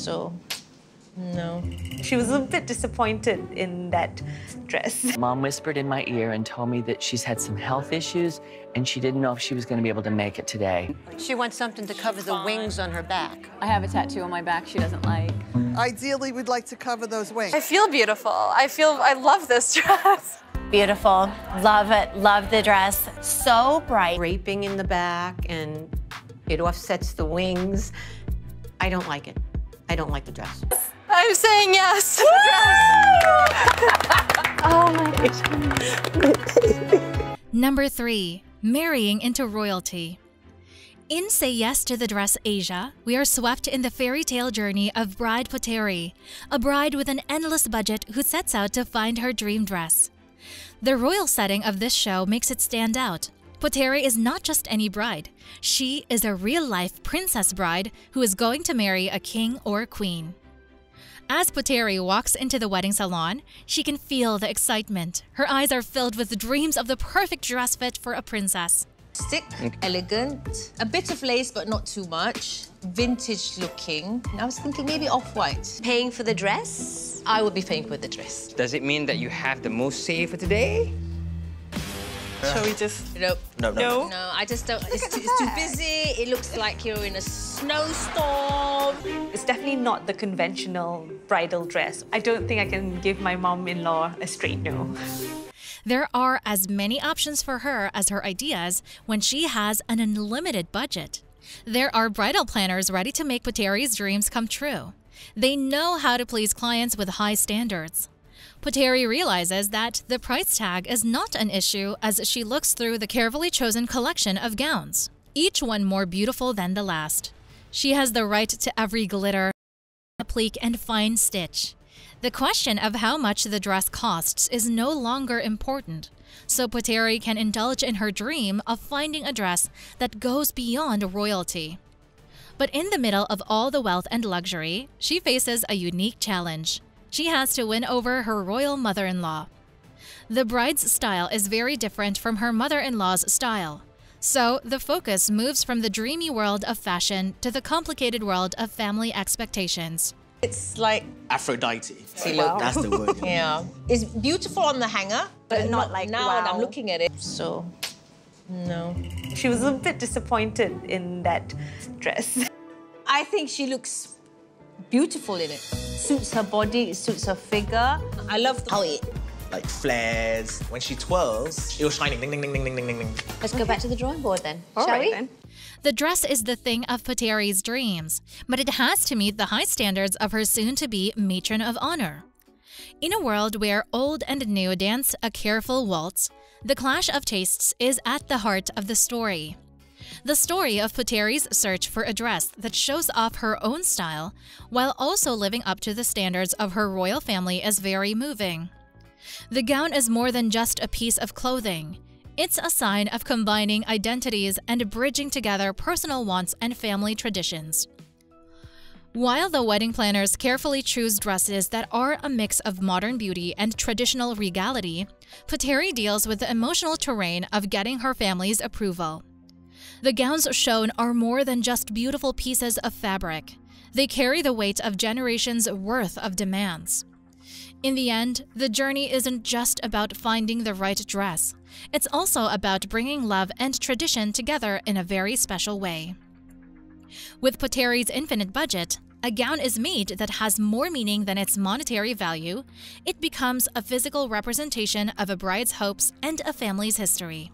So, no. She was a bit disappointed in that dress. Mom whispered in my ear and told me that she's had some health issues and she didn't know if she was going to be able to make it today. She wants something to cover the wings on her back. I have a tattoo on my back she doesn't like. Ideally, we'd like to cover those wings. I feel beautiful. I feel, I love this dress. Beautiful. Love it. Love the dress. So bright. Draping in the back and it offsets the wings. I don't like it. I don't like the dress. I'm saying yes to the dress. oh my Number three, marrying into royalty. In Say Yes to the Dress Asia, we are swept in the fairy tale journey of Bride Poteri, a bride with an endless budget who sets out to find her dream dress. The royal setting of this show makes it stand out. Poteri is not just any bride. She is a real-life princess bride who is going to marry a king or queen. As Poteri walks into the wedding salon, she can feel the excitement. Her eyes are filled with the dreams of the perfect dress fit for a princess. Stick, elegant, a bit of lace but not too much, vintage looking. I was thinking maybe off-white. Paying for the dress? I will be paying for the dress. Does it mean that you have the most say for today? Shall we just... Nope. No, no. No? No, I just don't. It's too, it's too busy. It looks like you're in a snowstorm. It's definitely not the conventional bridal dress. I don't think I can give my mom-in-law a straight no. There are as many options for her as her ideas when she has an unlimited budget. There are bridal planners ready to make Poteri's dreams come true. They know how to please clients with high standards. Poteri realizes that the price tag is not an issue as she looks through the carefully chosen collection of gowns, each one more beautiful than the last. She has the right to every glitter, applique, and fine stitch. The question of how much the dress costs is no longer important, so Poteri can indulge in her dream of finding a dress that goes beyond royalty. But in the middle of all the wealth and luxury, she faces a unique challenge. She has to win over her royal mother in law. The bride's style is very different from her mother in law's style. So, the focus moves from the dreamy world of fashion to the complicated world of family expectations. It's like Aphrodite. See, look. That's the word. yeah. It's beautiful on the hanger, but, But not like, now when wow. I'm looking at it. So, no. She was a bit disappointed in that dress. I think she looks beautiful in it. Suits her body, it suits her figure. I love how it. Like flares. When she twirls, it was shining. Ding, ding, ding, ding, ding, ding, ding, ding. Let's go back to the drawing board then. All shall right, we? then. The dress is the thing of Poteri's dreams, but it has to meet the high standards of her soon to be matron of honor. In a world where old and new dance a careful waltz, the clash of tastes is at the heart of the story. The story of Poteri's search for a dress that shows off her own style while also living up to the standards of her royal family is very moving. The gown is more than just a piece of clothing. It's a sign of combining identities and bridging together personal wants and family traditions. While the wedding planners carefully choose dresses that are a mix of modern beauty and traditional regality, Poteri deals with the emotional terrain of getting her family's approval. The gowns shown are more than just beautiful pieces of fabric. They carry the weight of generations' worth of demands. In the end, the journey isn't just about finding the right dress. It's also about bringing love and tradition together in a very special way. With Poteri's infinite budget, a gown is made that has more meaning than its monetary value. It becomes a physical representation of a bride's hopes and a family's history.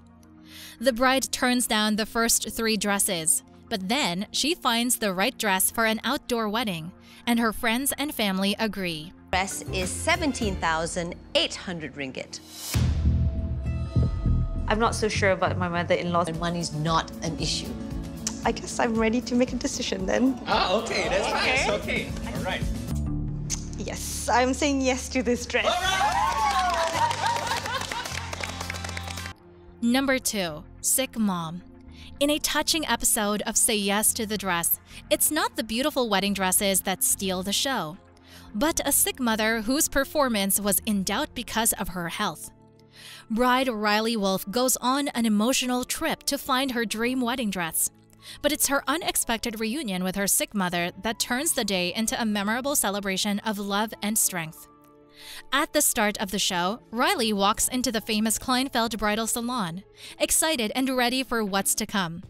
The bride turns down the first three dresses, but then she finds the right dress for an outdoor wedding, and her friends and family agree. Dress is 17,800 ringgit. I'm not so sure about my mother-in-law. And money's not an issue. I guess I'm ready to make a decision then. Ah, okay, that's nice. Okay. All right. Yes, I'm saying yes to this dress. Number 2. Sick Mom. In a touching episode of Say Yes to the Dress, it's not the beautiful wedding dresses that steal the show, but a sick mother whose performance was in doubt because of her health. Bride Riley Wolf goes on an emotional trip to find her dream wedding dress. But it's her unexpected reunion with her sick mother that turns the day into a memorable celebration of love and strength. At the start of the show, Riley walks into the famous Kleinfeld bridal salon, excited and ready for what's to come.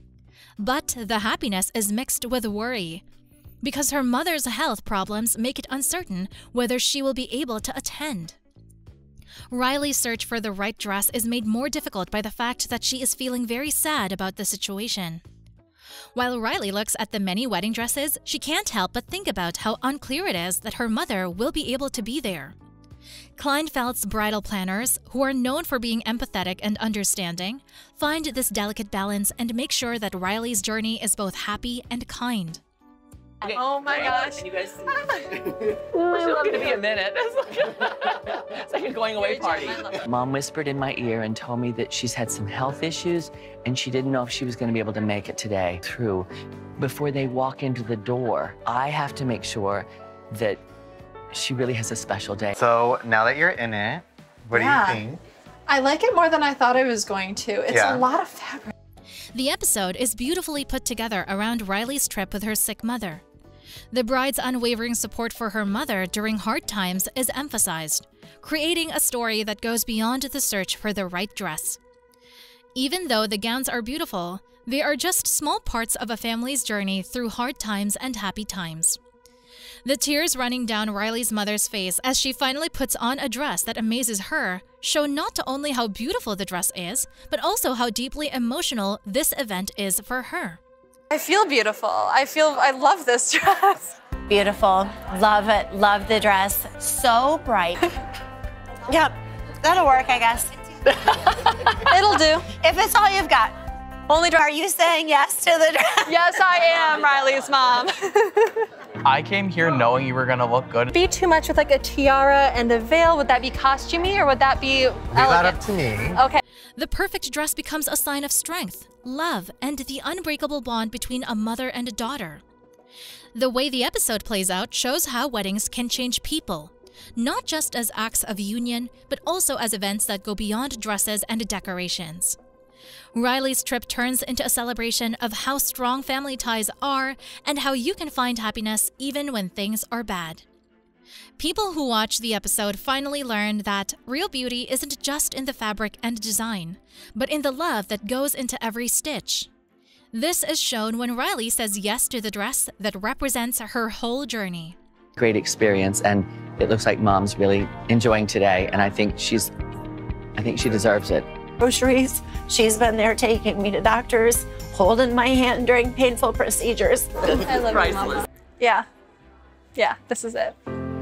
But the happiness is mixed with worry, because her mother's health problems make it uncertain whether she will be able to attend. Riley's search for the right dress is made more difficult by the fact that she is feeling very sad about the situation. While Riley looks at the many wedding dresses, she can't help but think about how unclear it is that her mother will be able to be there. Kleinfeld's bridal planners, who are known for being empathetic and understanding, find this delicate balance and make sure that Riley's journey is both happy and kind. Okay. Oh my gosh. And you guys. We're still gonna be a minute. it's like a going away party. Mom whispered in my ear and told me that she's had some health issues and she didn't know if she was gonna be able to make it today through. Before they walk into the door, I have to make sure that she really has a special day. So now that you're in it, what Yeah. do you think? I like it more than I thought I was going to. It's Yeah. a lot of fabric. The episode is beautifully put together around Riley's trip with her sick mother. The bride's unwavering support for her mother during hard times is emphasized, creating a story that goes beyond the search for the right dress. Even though the gowns are beautiful, they are just small parts of a family's journey through hard times and happy times. The tears running down Riley's mother's face as she finally puts on a dress that amazes her show not only how beautiful the dress is, but also how deeply emotional this event is for her. I feel beautiful. I feel I love this dress. Beautiful. Love it. Love the dress. So bright. yep. That'll work, I guess. It'll do. If it's all you've got. Only Are you saying yes to the dress? Yes, I am Riley's mom. I came here knowing you were gonna look good. be too much with like a tiara and a veil. Would that be costumey or would that be Leave that up to me. Okay. The perfect dress becomes a sign of strength, love, and the unbreakable bond between a mother and a daughter. The way the episode plays out shows how weddings can change people, not just as acts of union, but also as events that go beyond dresses and decorations. Riley's trip turns into a celebration of how strong family ties are and how you can find happiness even when things are bad. People who watch the episode finally learn that real beauty isn't just in the fabric and design, but in the love that goes into every stitch. This is shown when Riley says yes to the dress that represents her whole journey. Great experience, and it looks like mom's really enjoying today, and I think she's, I think she deserves it. Groceries. She's been there taking me to doctors, holding my hand during painful procedures. I love you, mama. Yeah. Yeah, this is it.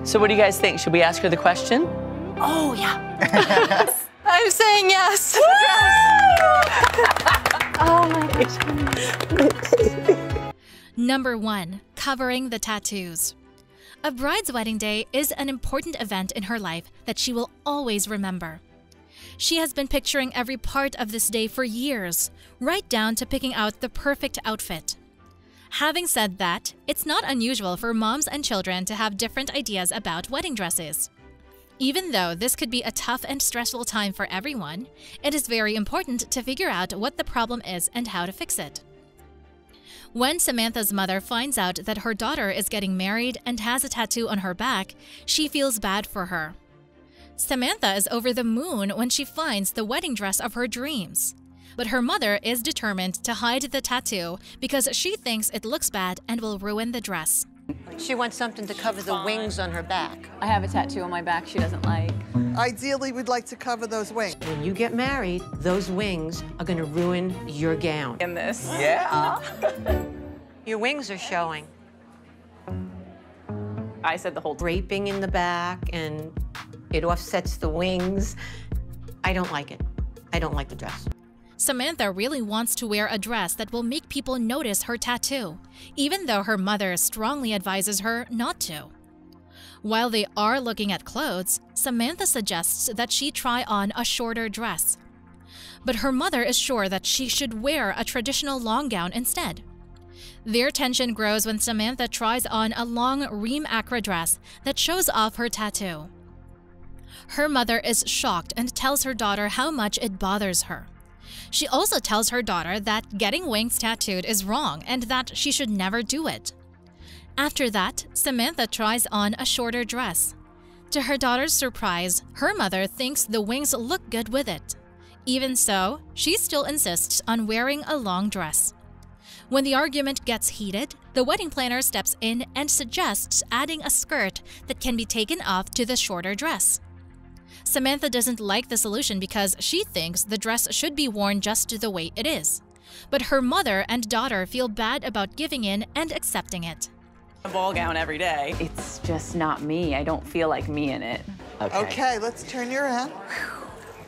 So, what do you guys think? Should we ask her the question? Oh, yeah. I'm saying yes to the oh my gosh. Number 1. Covering the tattoos. A bride's wedding day is an important event in her life that she will always remember. She has been picturing every part of this day for years, right down to picking out the perfect outfit. Having said that, it's not unusual for moms and children to have different ideas about wedding dresses. Even though this could be a tough and stressful time for everyone, it is very important to figure out what the problem is and how to fix it. When Samantha's mother finds out that her daughter is getting married and has a tattoo on her back, she feels bad for her. Samantha is over the moon when she finds the wedding dress of her dreams. But her mother is determined to hide the tattoo because she thinks it looks bad and will ruin the dress. She wants something to cover the wings on her back. I have a tattoo on my back she doesn't like. Ideally, we'd like to cover those wings. When you get married, those wings are gonna ruin your gown. In this. Yeah. Your wings are showing. I said the whole Draping in the back and it offsets the wings. I don't like it. I don't like the dress. Samantha really wants to wear a dress that will make people notice her tattoo, even though her mother strongly advises her not to. While they are looking at clothes, Samantha suggests that she try on a shorter dress. But her mother is sure that she should wear a traditional long gown instead. Their tension grows when Samantha tries on a long Reem Acra dress that shows off her tattoo. Her mother is shocked and tells her daughter how much it bothers her. She also tells her daughter that getting wings tattooed is wrong and that she should never do it. After that, Samantha tries on a shorter dress. To her daughter's surprise, her mother thinks the wings look good with it. Even so, she still insists on wearing a long dress. When the argument gets heated, the wedding planner steps in and suggests adding a skirt that can be taken off to the shorter dress. Samantha doesn't like the solution because she thinks the dress should be worn just the way it is. But her mother and daughter feel bad about giving in and accepting it. A ball gown every day. It's just not me. I don't feel like me in it. Okay, okay let's turn your head.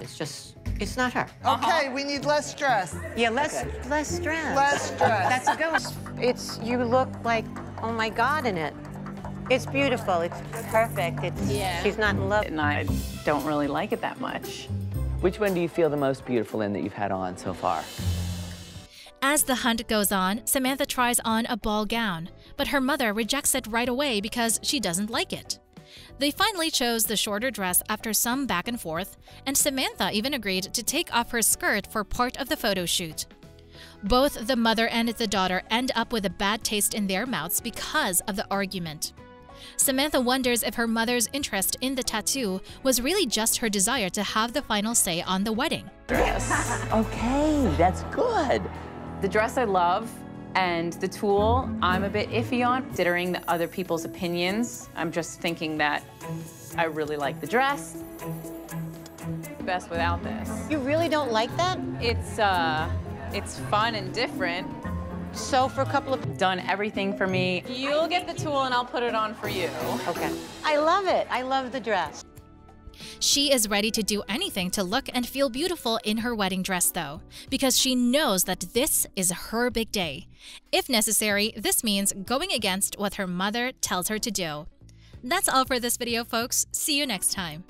It's just, it's not her. Okay, we need less stress. Yeah, less, okay. less stress. Less stress. That's a good one. It's, you look like, oh my God in it. It's beautiful. It's perfect. It's, yeah. She's not in love. And I don't really like it that much. Which one do you feel the most beautiful in that you've had on so far? As the hunt goes on, Samantha tries on a ball gown, but her mother rejects it right away because she doesn't like it. They finally chose the shorter dress after some back and forth, and Samantha even agreed to take off her skirt for part of the photo shoot. Both the mother and the daughter end up with a bad taste in their mouths because of the argument. Samantha wonders if her mother's interest in the tattoo was really just her desire to have the final say on the wedding. Yes. okay, that's good. The dress I love, and the tulle I'm a bit iffy on, considering the other people's opinions. I'm just thinking that I really like the dress. Best without this. You really don't like that? It's, uh, it's fun and different, so for a couple of... Done everything for me. You'll get the tulle and I'll put it on for you. Okay. I love it. I love the dress. She is ready to do anything to look and feel beautiful in her wedding dress, though, because she knows that this is her big day. If necessary, this means going against what her mother tells her to do. That's all for this video, folks. See you next time.